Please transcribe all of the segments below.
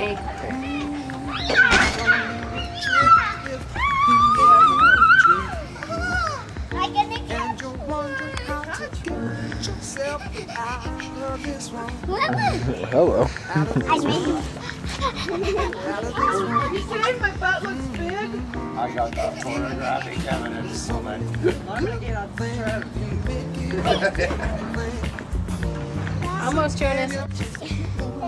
cake. I get the And you're wondering how to get yourself out of this one. Hello. I made it. Out of this one. You say my butt looks big? I got that photographic evidence of it. I'm gonna get on the Almost, Jonas.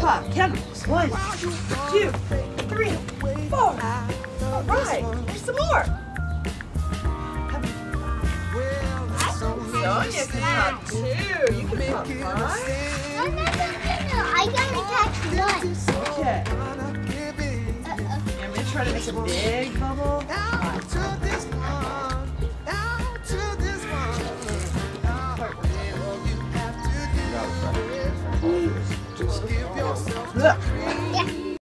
Pop? Count 'em. One, two, three, four. All right. There's some more. Sonja can pop two. You can pop five. No, no, no, no. I gotta catch one. Okay. I'm gonna try to make a big bubble. 了。